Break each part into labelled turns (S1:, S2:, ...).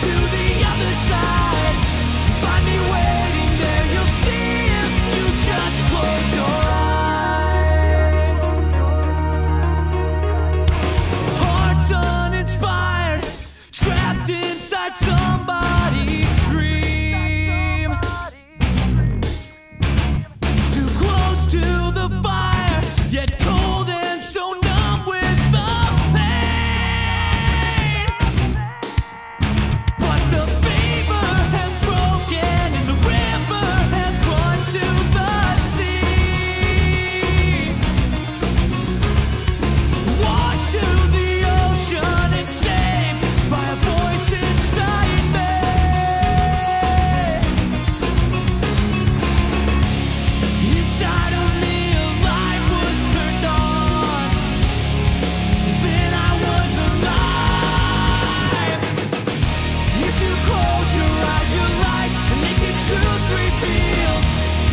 S1: to the other side.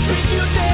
S1: listen to.